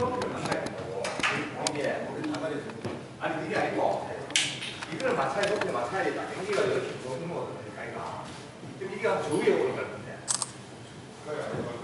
아니 그게 아니고 이거는 마찰높게 마찰이다 여기가 이렇게 좋은 거니까 이거 이게 조위에 오는건그 래.